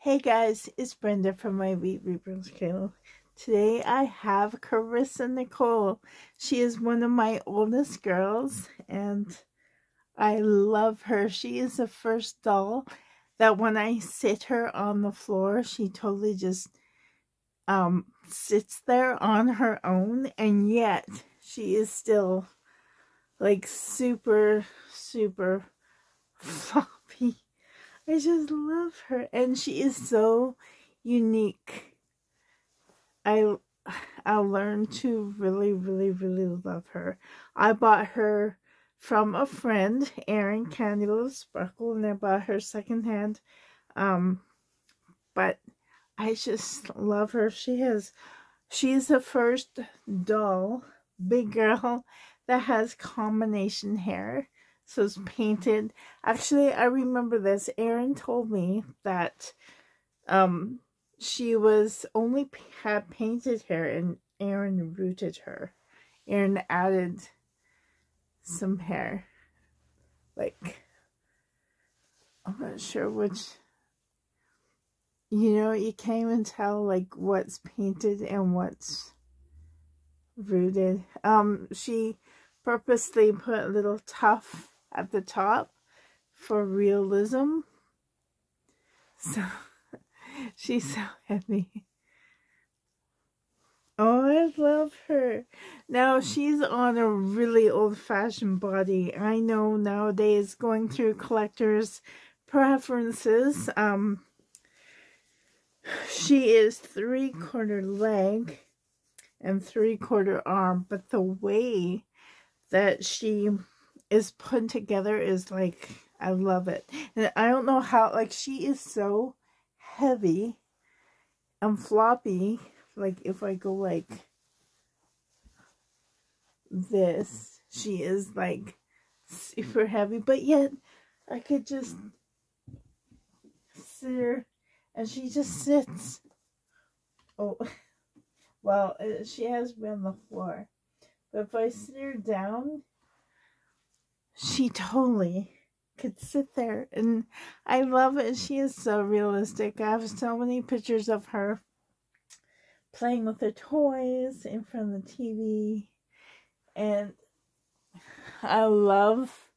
Hey guys, it's Brenda from my Wee Reborns channel. Today I have Karissa Nicole. She is one of my oldest girls and I love her. She is the first doll that when I sit her on the floor, she totally just um, sits there on her own and yet she is still like super, super. I just love her and she is so unique. I I learned to really, really, really love her. I bought her from a friend, Erin Little Sparkle, and I bought her secondhand. Um, but I just love her. She has, she's the first doll, big girl, that has combination hair. So it's painted. Actually, I remember this. Erin told me that um, she was only had painted hair and Erin rooted her. Erin added some hair. Like, I'm not sure which, you know, you can't even tell, like, what's painted and what's rooted. Um, she purposely put a little tuff at the top for realism. So, she's so heavy. Oh, I love her. Now, she's on a really old-fashioned body. I know nowadays going through collectors' preferences, um, she is three-quarter leg and three-quarter arm, but the way that she is put together is like, I love it. And I don't know how, like, she is so heavy and floppy like if I go like this, she is like super heavy, but yet I could just sit her and she just sits. Oh, well, uh, she has been on the floor, but if I sit her down, she totally could sit there and I love it. She is so realistic. I have so many pictures of her playing with her toys in front of the TV. And I love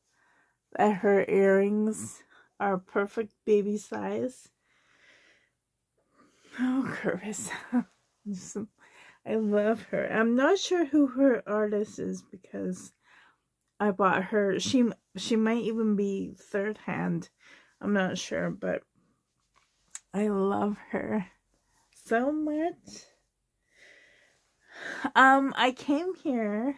that her earrings are perfect baby size. Oh, Karissa. I love her. I'm not sure who her artist is because I bought her. She she might even be third hand. I'm not sure, but I love her so much. Um, I came here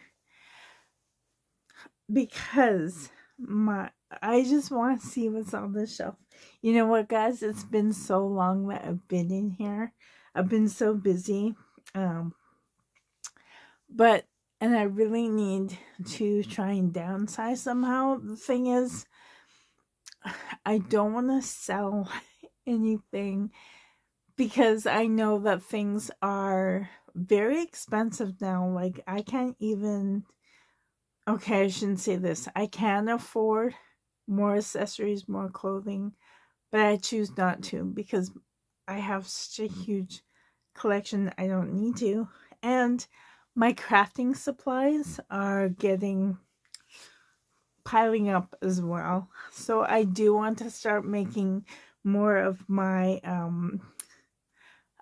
because my I just want to see what's on the shelf. You know what, guys? It's been so long that I've been in here. I've been so busy. Um, but and I really need to try and downsize somehow. The thing is, I don't want to sell anything because I know that things are very expensive now. Like, I can't even, okay, I shouldn't say this. I can afford more accessories, more clothing, but I choose not to because I have such a huge collection. I don't need to. And my crafting supplies are getting piling up as well. So I do want to start making more of my um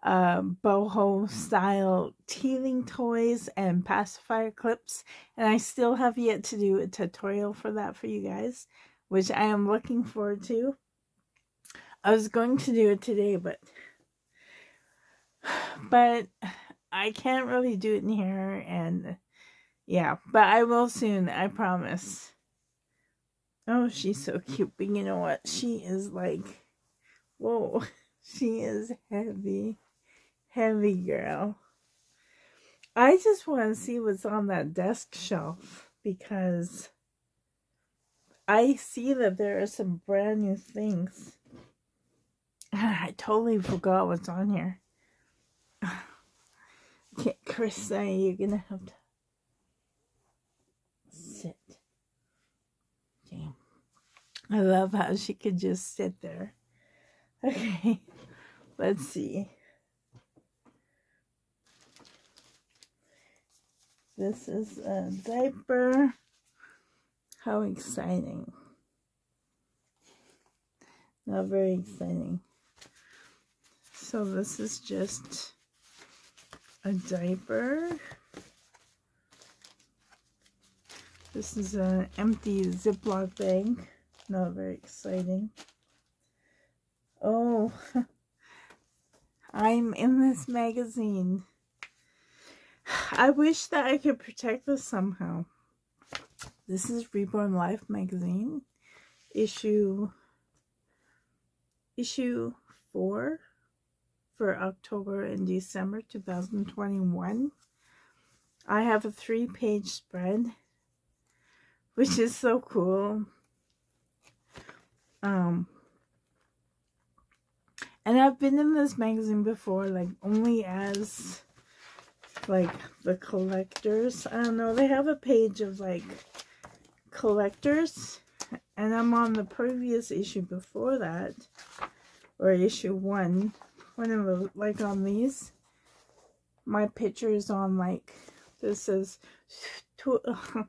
uh, boho style teething toys and pacifier clips and I still have yet to do a tutorial for that for you guys which I am looking forward to I was going to do it today but but I can't really do it in here and yeah but I will soon I promise oh she's so cute but you know what she is like whoa she is heavy heavy girl. I just want to see what's on that desk shelf because I see that there are some brand new things. I totally forgot what's on here. Okay, Chris, you're gonna have to sit. Damn. I love how she could just sit there. Okay. Let's see. This is a diaper. How exciting. Not very exciting. So this is just a diaper. This is an empty Ziploc bag. Not very exciting. Oh, I'm in this magazine. I wish that I could protect this somehow. This is Reborn Life magazine, issue issue 4 for October and December 2021. I have a three-page spread, which is so cool. Um, and I've been in this magazine before, like, only as like the collectors. I don't know. They have a page of like collectors. And I'm on the previous issue before that. Or issue one. The, like on these. My picture is on like, this says tour,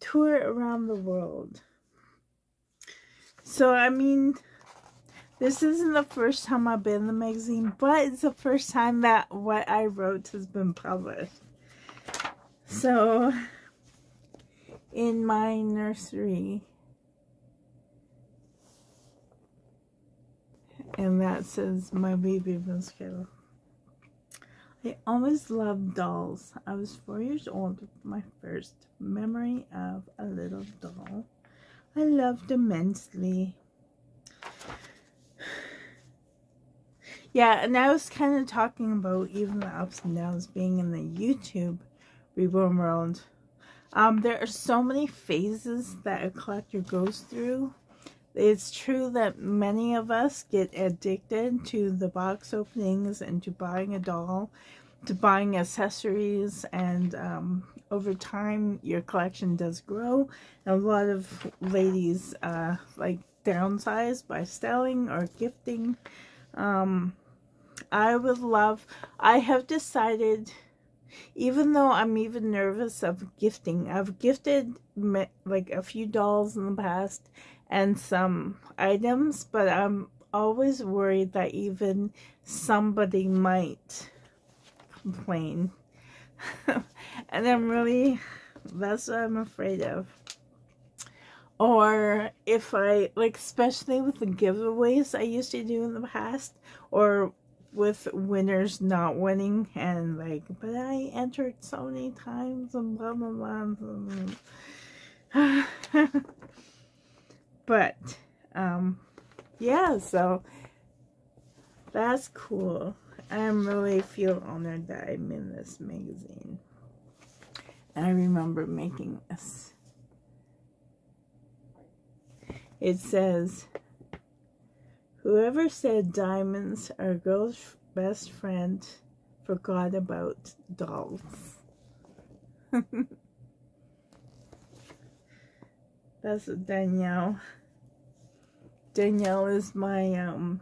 tour around the world. So, I mean, this isn't the first time I've been in the magazine, but it's the first time that what I wrote has been published. So, in my nursery, and that says my baby mosquito. I always loved dolls. I was four years old with my first memory of a little doll. I loved immensely. Yeah, and I was kind of talking about even the ups and downs being in the YouTube Reborn World. Um, there are so many phases that a collector goes through. It's true that many of us get addicted to the box openings and to buying a doll, to buying accessories, and um, over time your collection does grow. And a lot of ladies uh, like downsize by selling or gifting. Um, I would love, I have decided, even though I'm even nervous of gifting, I've gifted like a few dolls in the past and some items, but I'm always worried that even somebody might complain. and I'm really, that's what I'm afraid of. Or if I, like, especially with the giveaways I used to do in the past, or with winners not winning and like, but I entered so many times and blah blah blah. but um, yeah, so that's cool. I'm really feel honored that I'm in this magazine. I remember making this. It says Whoever said diamonds are a girl's best friend forgot about dolls. That's Danielle. Danielle is my um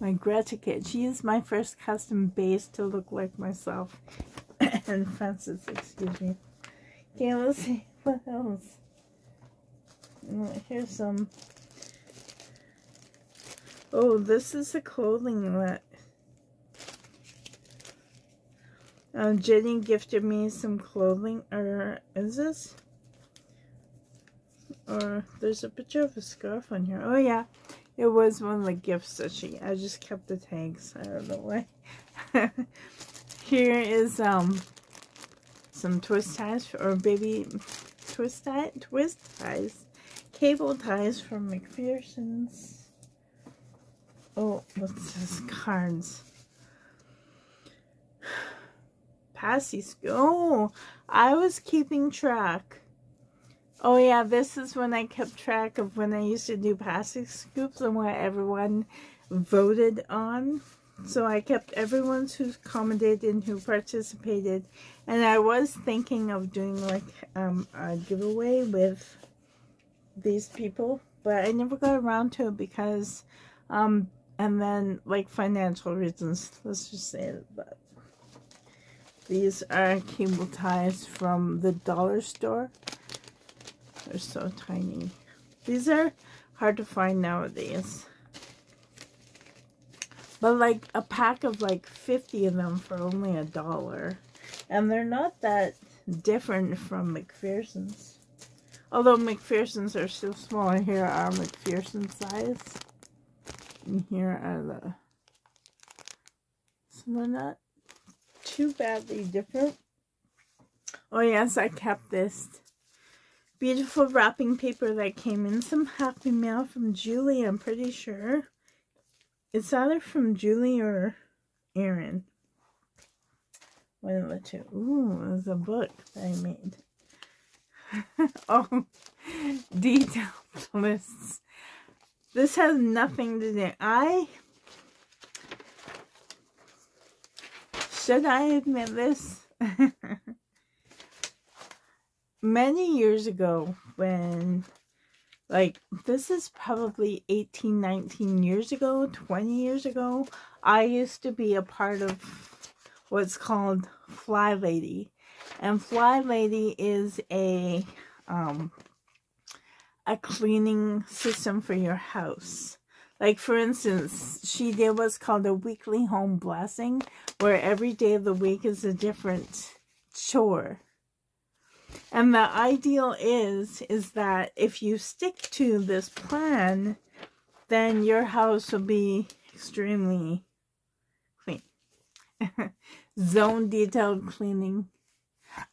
my Greta kit. She is my first custom base to look like myself. and Francis, excuse me. Okay, let's see what else. Here's some Oh, this is the clothing that uh, Jenny gifted me some clothing, or is this? Or there's a picture of a scarf on here. Oh yeah, it was one of the gifts that she, I just kept the tags, I don't know why. here is um some twist ties, or baby twist tie, twist ties, cable ties from MacPherson's. Oh, what's this? Cards. Passy Oh, I was keeping track. Oh yeah, this is when I kept track of when I used to do passy scoops and what everyone voted on. So I kept everyone who commented and who participated. And I was thinking of doing like um, a giveaway with these people. But I never got around to it because um, and then like financial reasons, let's just say that. These are cable ties from the dollar store. They're so tiny. These are hard to find nowadays. But like a pack of like 50 of them for only a dollar. And they're not that different from MacPherson's. Although MacPherson's are still smaller, here are MacPherson size. And here are the... So they're not too badly different. Oh yes, I kept this beautiful wrapping paper that came in some happy mail from Julie, I'm pretty sure. It's either from Julie or Erin. One of the two. Ooh, there's a book that I made. oh, detailed lists. This has nothing to do. I should I admit this? Many years ago, when like this is probably 18 19 years ago 20 years ago i used to be a part of what's called fly lady and fly lady is a um a cleaning system for your house like for instance she did what's called a weekly home blessing where every day of the week is a different chore and the ideal is, is that if you stick to this plan, then your house will be extremely clean. Zone detailed cleaning.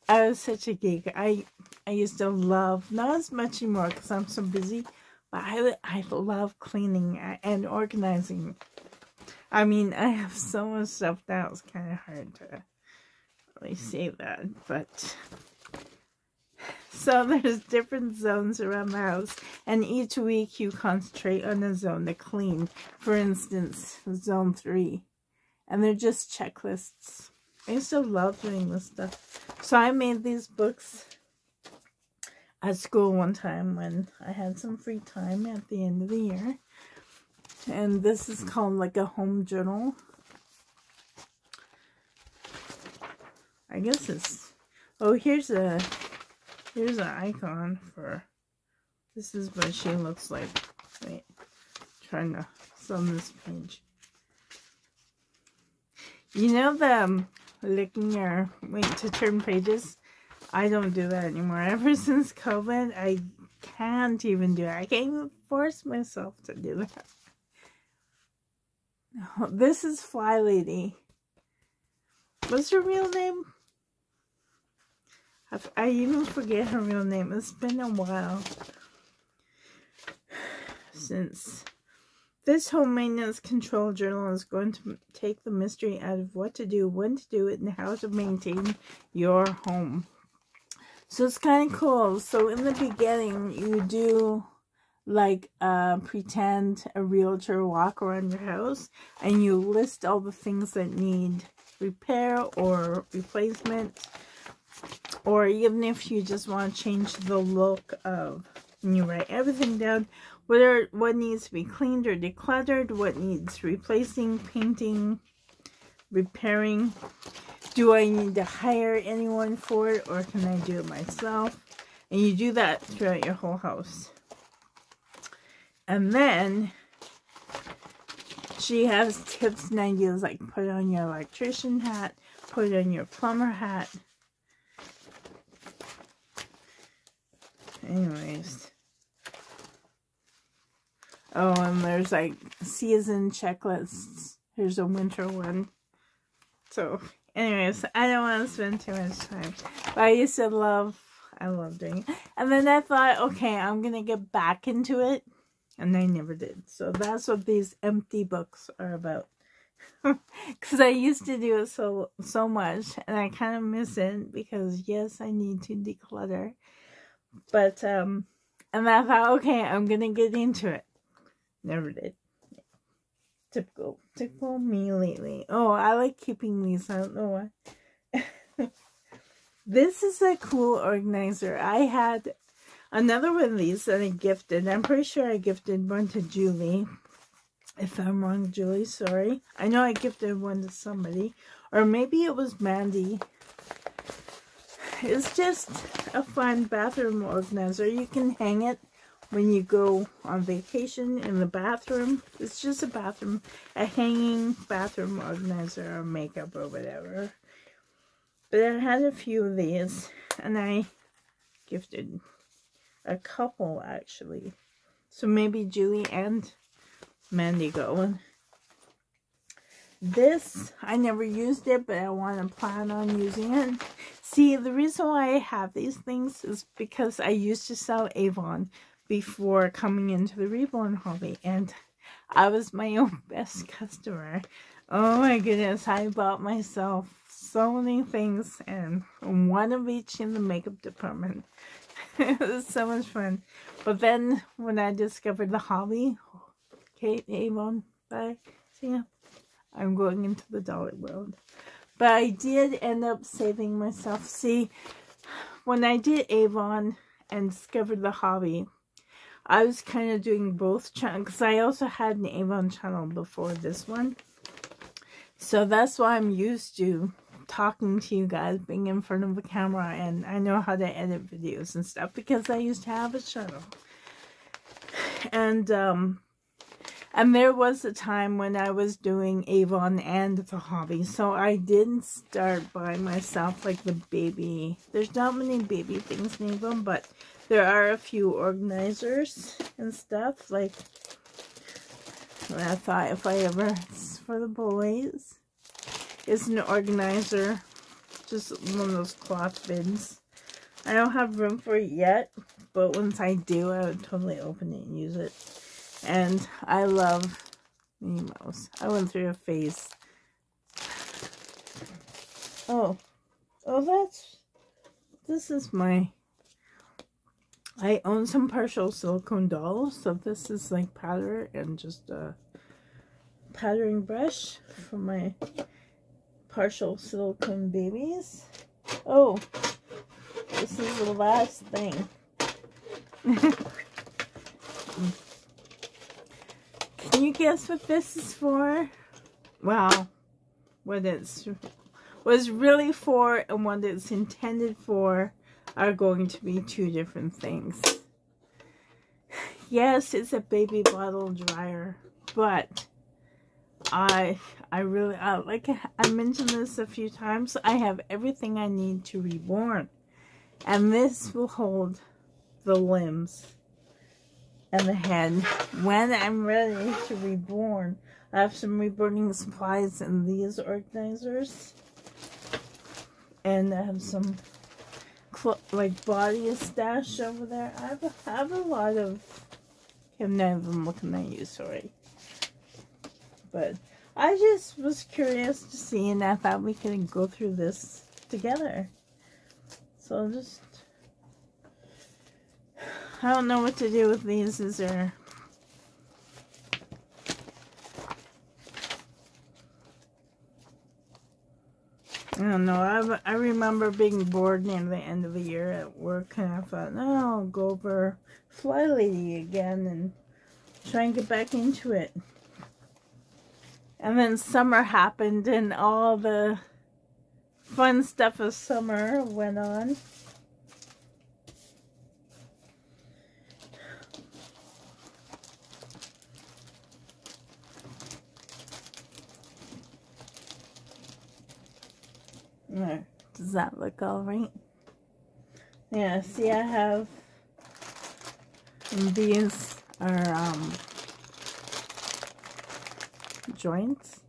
I was such a geek. I I used to love, not as much anymore because I'm so busy, but I, I love cleaning and organizing. I mean, I have so much stuff now, it's kind of hard to really say that, but so there's different zones around the house, and each week you concentrate on a zone to clean. For instance, zone three. And they're just checklists. I used to love doing this stuff. So I made these books at school one time when I had some free time at the end of the year. And this is called like a home journal. I guess it's... Oh, here's a Here's an icon for, this is what she looks like. Wait, trying to sum this page. You know the um, licking your, wait, to turn pages? I don't do that anymore. Ever since COVID, I can't even do it. I can't even force myself to do that. this is Fly Lady. What's her real name? I, I even forget her real name. It's been a while since this home maintenance control journal is going to take the mystery out of what to do, when to do it, and how to maintain your home. So it's kind of cool. So in the beginning, you do like uh, pretend a realtor walk around your house and you list all the things that need repair or replacement or even if you just want to change the look of and you write everything down what are what needs to be cleaned or decluttered what needs replacing painting repairing do i need to hire anyone for it or can i do it myself and you do that throughout your whole house and then she has tips and ideas like put on your electrician hat put on your plumber hat anyways. Oh, and there's like season checklists. Here's a winter one. So, anyways, I don't want to spend too much time. But I used to love, I love doing it. And then I thought, okay, I'm going to get back into it. And I never did. So that's what these empty books are about. Because I used to do it so, so much. And I kind of miss it because, yes, I need to declutter. But, um, and I thought, okay, I'm going to get into it. Never did. Typical, typical me lately. Oh, I like keeping these. I don't know why. this is a cool organizer. I had another one of these that I gifted. I'm pretty sure I gifted one to Julie. If I'm wrong, Julie, sorry. I know I gifted one to somebody. Or maybe it was Mandy. It's just a fun bathroom organizer. You can hang it when you go on vacation in the bathroom. It's just a bathroom, a hanging bathroom organizer or makeup or whatever. But I had a few of these and I gifted a couple actually. So maybe Julie and Mandy go. This, I never used it, but I want to plan on using it. See, the reason why I have these things is because I used to sell Avon before coming into the Reborn hobby, and I was my own best customer. Oh my goodness, I bought myself so many things, and one of each in the makeup department. it was so much fun. But then, when I discovered the hobby, Kate, Avon, bye, see ya. I'm going into the dollar world. But I did end up saving myself. See, when I did Avon and discovered the hobby, I was kind of doing both channels. Because I also had an Avon channel before this one. So that's why I'm used to talking to you guys, being in front of a camera. And I know how to edit videos and stuff. Because I used to have a channel. And, um and there was a time when I was doing Avon and the hobby. So I didn't start by myself like the baby. There's not many baby things in Avon, but there are a few organizers and stuff. Like, I thought if I ever, for the boys. It's an organizer. Just one of those cloth bins. I don't have room for it yet, but once I do, I would totally open it and use it. And I love Mouse. I went through a phase. Oh. Oh, that's... This is my... I own some partial silicone dolls. So this is like powder and just a powdering brush for my partial silicone babies. Oh, this is the last thing. Can you guess what this is for? Well, what it's was really for and what it's intended for are going to be two different things. Yes, it's a baby bottle dryer, but I I really uh, like I mentioned this a few times. I have everything I need to reborn, and this will hold the limbs and the head when I'm ready to reborn. I have some reborning supplies in these organizers. And I have some like body stash over there. I have, have a lot of... I'm not even looking at you, sorry. But I just was curious to see and I thought we could go through this together. So I'll just I don't know what to do with these. Is there... I don't know. I, I remember being bored near the end of the year at work, and I thought, no, I'll go over Fly Lady again and try and get back into it. And then summer happened, and all the fun stuff of summer went on. Does that look all right? Yeah, see I have these are um joints,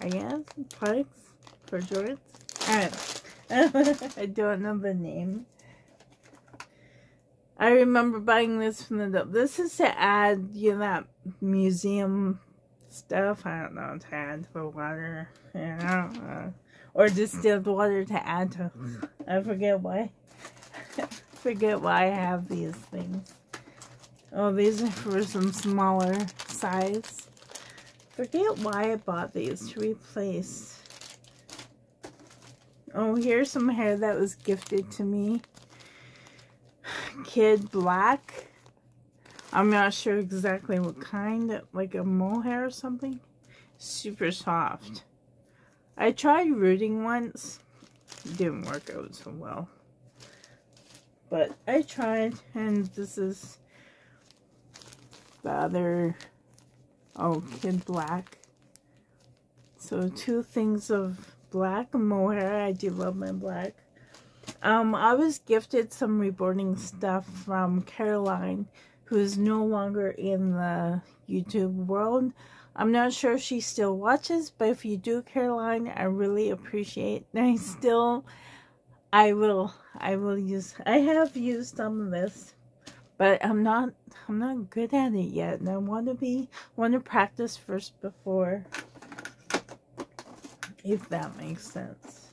I guess, plugs for joints. Alright. I don't know the name. I remember buying this from the, this is to add, you know, that museum stuff, I don't know, to add for water. I don't know, or distilled water to add to. I forget why. forget why I have these things. Oh, these are for some smaller size. Forget why I bought these to replace. Oh, here's some hair that was gifted to me. Kid Black. I'm not sure exactly what kind, like a mohair or something. Super soft. I tried rooting once. didn't work out so well. But I tried, and this is the other, oh, Kid Black. So two things of black mohair. I do love my black. Um, I was gifted some reborning stuff from Caroline, who's no longer in the YouTube world. I'm not sure if she still watches, but if you do, Caroline, I really appreciate. I still, I will, I will use. I have used some of this, but I'm not, I'm not good at it yet, and I want to be, want to practice first before, if that makes sense.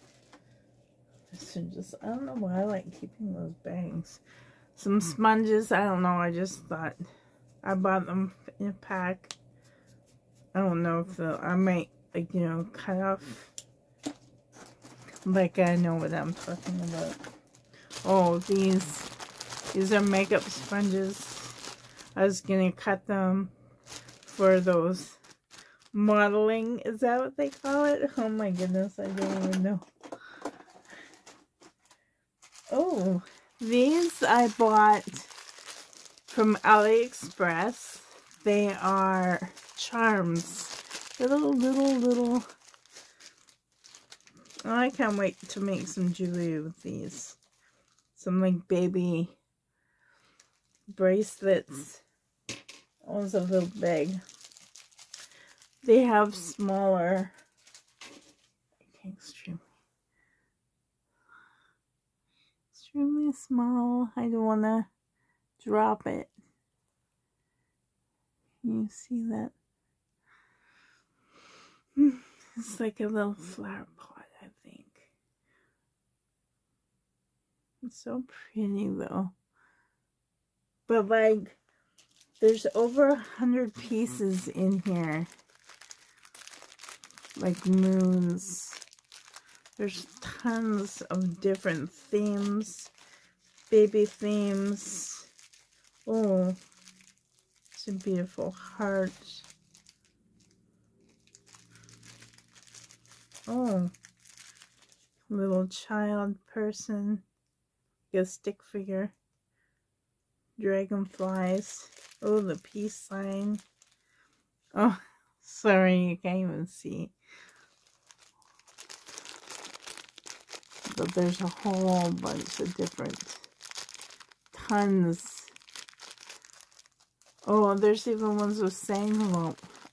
So just, I don't know why I like keeping those bangs. Some hmm. sponges, I don't know, I just thought, I bought them in a pack. I don't know if the, I might, like, you know, cut off, like I know what I'm talking about. Oh, these, these are makeup sponges. I was gonna cut them for those modeling, is that what they call it? Oh my goodness, I don't even know. Oh, these I bought from AliExpress. They are charms. Little, little, little. Oh, I can't wait to make some jewelry with these. Some like baby bracelets. Oh, One's a little big. They have smaller. Extremely. Extremely small. I don't want to drop it. You see that? It's like a little flower pot, I think. It's so pretty though. But like, there's over a hundred pieces in here. Like moons. There's tons of different themes. Baby themes. Oh, it's a beautiful heart. Oh, little child person, a stick figure, dragonflies. Oh, the peace sign. Oh, sorry, you can't even see. But there's a whole bunch of different, tons. Oh, there's even ones with saying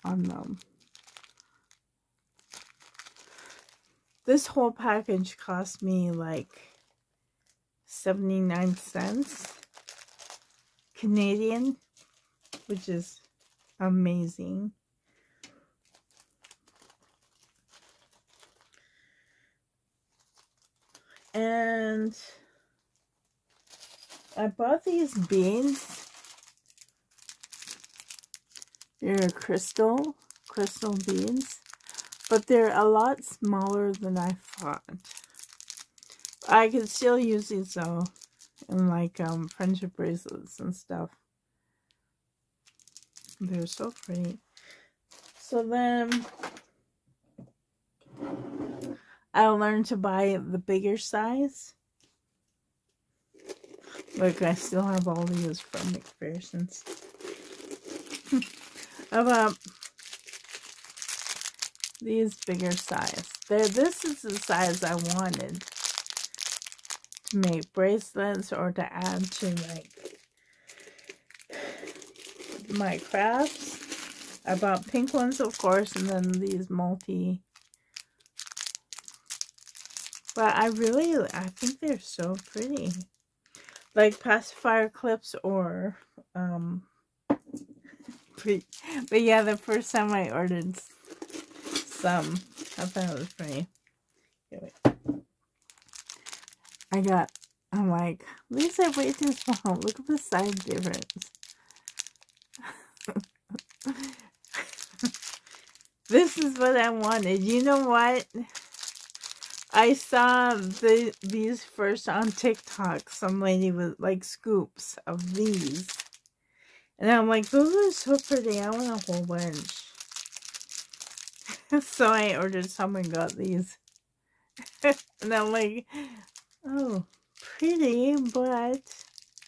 on them. This whole package cost me like 79 cents Canadian, which is amazing. And I bought these beans. They're crystal, crystal beans. But they're a lot smaller than I thought. I can still use these though in like um, friendship bracelets and stuff. They're so pretty. So then I learned to buy the bigger size. Look, I still have all these from MacPherson's. About these bigger size. There, this is the size I wanted to make bracelets or to add to like my crafts. I bought pink ones, of course, and then these multi. But I really, I think they're so pretty. Like pacifier clips or, um, but yeah, the first time I ordered some. I thought it was pretty. I got, I'm like, these are way too small. Look at the size difference. this is what I wanted. You know what? I saw the these first on TikTok. Some lady with like scoops of these. And I'm like, those are so pretty. I want a whole bunch. so I ordered some and got these. and I'm like, oh, pretty, but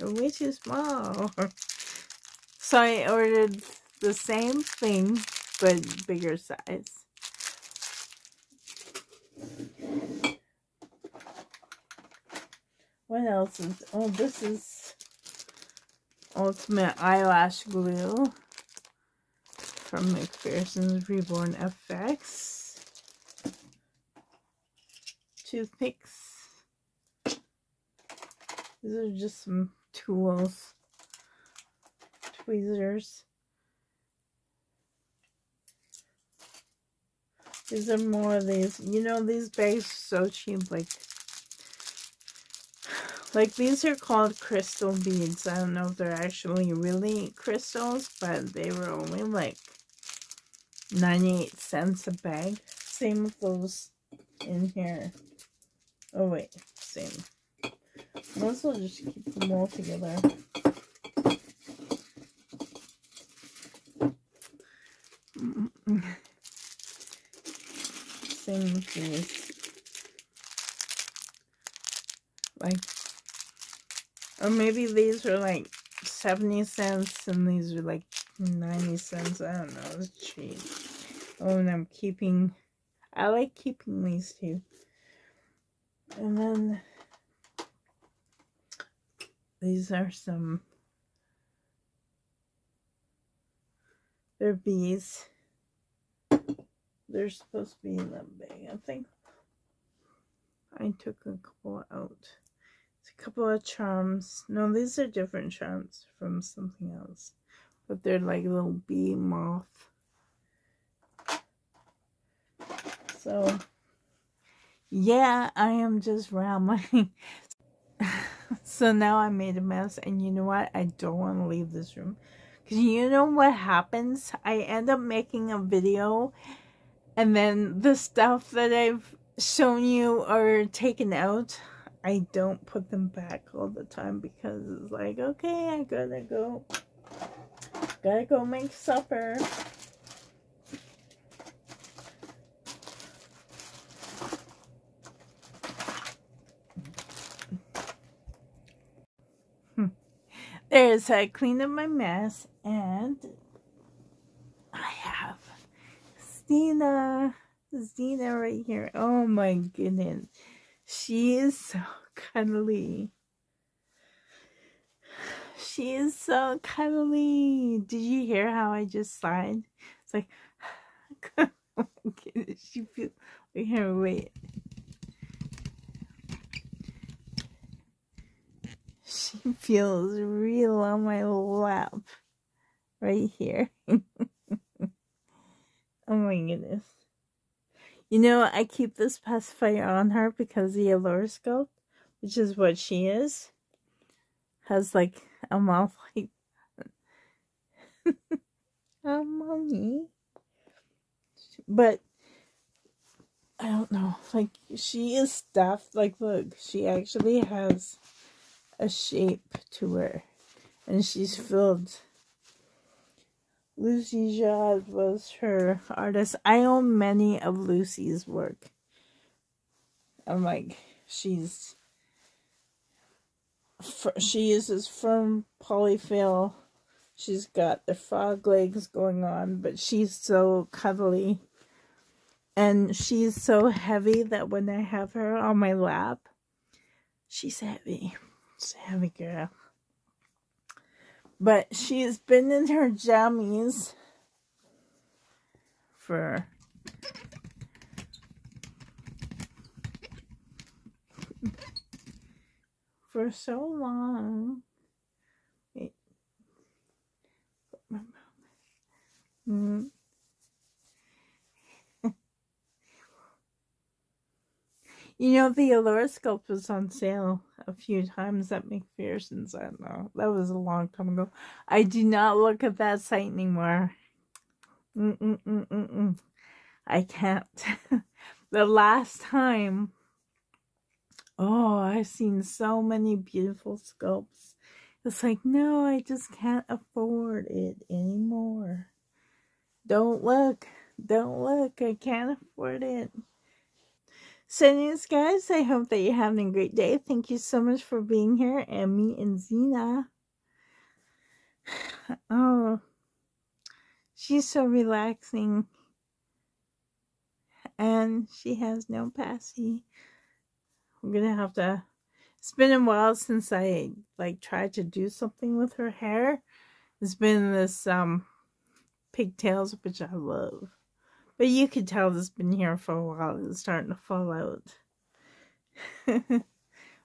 way too small. so I ordered the same thing, but bigger size. What else is, oh, this is Ultimate Eyelash Glue from MacPherson's Reborn FX. Toothpicks. These are just some tools. Tweezers. These are more of these. You know, these bags are so cheap. Like, like these are called crystal beads. I don't know if they're actually really crystals, but they were only like 98 cents a bag. Same with those in here. Oh wait, same. Those will just keep them all together. Same with these. Like, or maybe these are like 70 cents and these are like 90 cents. I don't know. It's cheap. Oh, and I'm keeping... I like keeping these two. And then... These are some... They're bees. They're supposed to be in that bag. I think I took a couple out. It's a couple of charms. No, these are different charms from something else. But they're like little bee moth. So, yeah, I am just rambling. so now I made a mess. And you know what? I don't want to leave this room. Because you know what happens? I end up making a video. And then the stuff that I've shown you are taken out. I don't put them back all the time because it's like, okay, I gotta go Gotta go make supper. Hmm. There's I cleaned up my mess and I have Xena. Xena right here. Oh my goodness. She is so cuddly. She is so cuddly. Did you hear how I just sighed? It's like, she feels, wait, here, wait. She feels real on my lap. Right here. oh my goodness. You know, I keep this pacifier on her because the Elora which is what she is, has like a mouth like oh mommy but I don't know like she is stuffed like look she actually has a shape to her and she's filled Lucy Jade was her artist. I own many of Lucy's work. I'm like, she's she uses firm polyfill. She's got the frog legs going on, but she's so cuddly. And she's so heavy that when I have her on my lap, she's heavy. She's a heavy girl. But she's been in her jammies for for so long. Wait. Mm. you know, the Elora sculpt was on sale a few times at MacPherson's. I don't know. That was a long time ago. I do not look at that site anymore. Mm -mm I can't. the last time Oh, I've seen so many beautiful sculpts It's like, no, I just can't afford it anymore. Don't look. Don't look. I can't afford it. So anyways, guys, I hope that you're having a great day. Thank you so much for being here. And me and Xena. Oh, she's so relaxing. And she has no passy. I'm going to have to... It's been a while since I, like, tried to do something with her hair. It's been this, um, pigtails, which I love. But you can tell has been here for a while. It's starting to fall out.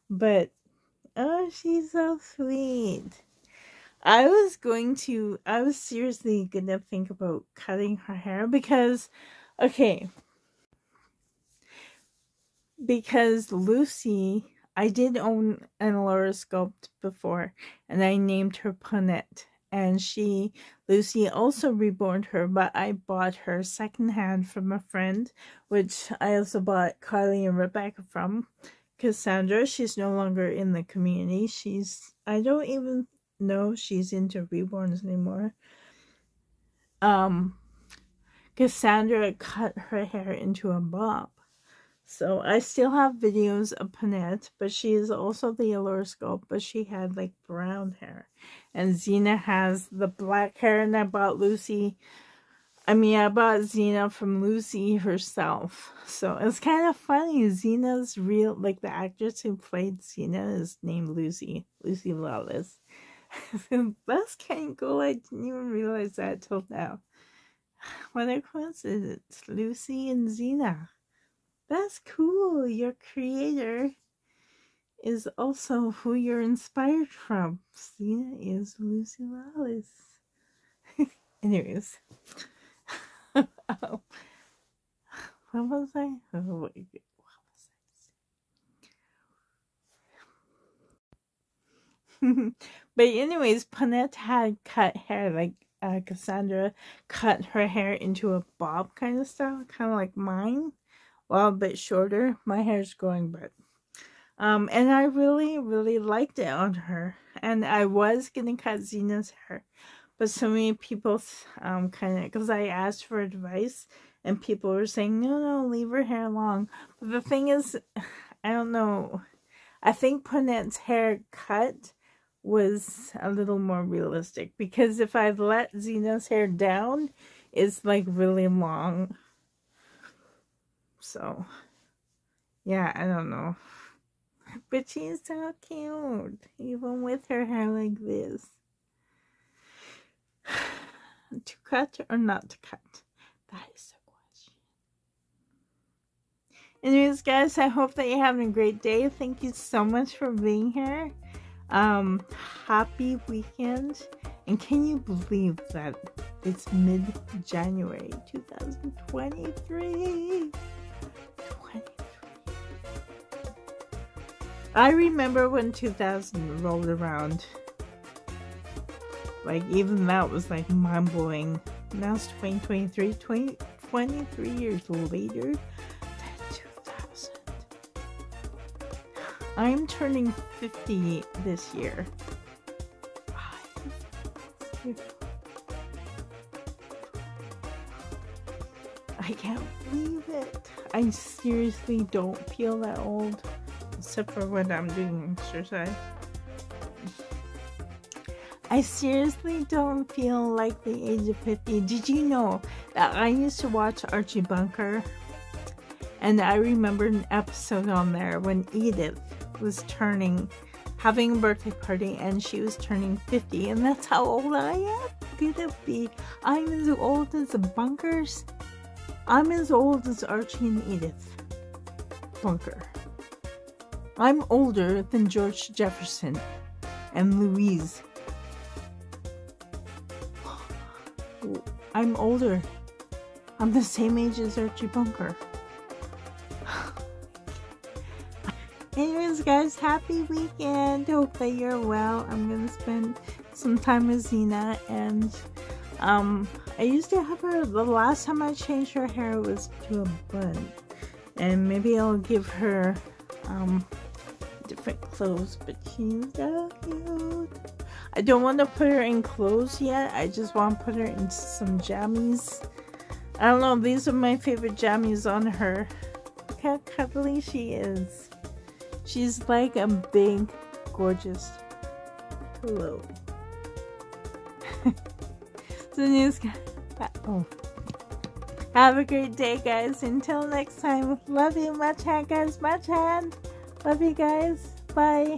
but, oh, she's so sweet. I was going to, I was seriously going to think about cutting her hair because, okay, because Lucy, I did own an Sculpt before, and I named her Panette and she Lucy also reborn her, but I bought her secondhand from a friend, which I also bought Kylie and Rebecca from. Cassandra, she's no longer in the community. She's I don't even know she's into reborns anymore. Um Cassandra cut her hair into a bob. So I still have videos of Panette, but she is also the Elora Sculpt, but she had like brown hair. And Xena has the black hair, and I bought Lucy. I mean, I bought Xena from Lucy herself. So it's kind of funny. Xena's real, like the actress who played Xena is named Lucy. Lucy Lawless. That's kind of cool. I didn't even realize that till now. What a coincidence. Lucy and Xena. That's cool. Your creator is also who you're inspired from. Xena is Lucy Lawless. Anyways. What was I? Oh. What was I but anyways, Panette had cut hair like uh, Cassandra cut her hair into a bob kind of style, kind of like mine well, a bit shorter. My hair's growing, but um, and I really, really liked it on her. And I was gonna cut Xena's hair, but so many people um kind of because I asked for advice, and people were saying no, no, leave her hair long. But the thing is, I don't know. I think Panette's hair cut was a little more realistic because if I let Xena's hair down, it's like really long. So, yeah, I don't know. But she's so cute, even with her hair like this. to cut or not to cut? That is the question. Anyways, guys, I hope that you're having a great day. Thank you so much for being here. Um, happy weekend. And can you believe that it's mid-January 2023? I remember when 2000 rolled around. Like, even that was like mind blowing. Now it's 2023, 20, 23 years later than 2000. I'm turning 50 this year. I can't believe it. I seriously don't feel that old except for when I'm doing exercise. I seriously don't feel like the age of 50. Did you know that I used to watch Archie Bunker? And I remember an episode on there when Edith was turning, having a birthday party, and she was turning 50, and that's how old I am. Gonna be. I'm as old as the Bunkers. I'm as old as Archie and Edith Bunker. I'm older than George Jefferson and Louise. I'm older. I'm the same age as Archie Bunker. Anyways, guys, happy weekend. Hope that you're well. I'm gonna spend some time with Xena, and um, I used to have her. The last time I changed her hair was to a bun, and maybe I'll give her um different clothes, but she's so cute. I don't want to put her in clothes yet. I just want to put her in some jammies. I don't know. These are my favorite jammies on her. Look how cuddly she is. She's like a big, gorgeous pillow. The news. Oh. Have a great day, guys. Until next time, love you. Much hand, guys. Much hand. Love you guys. Bye.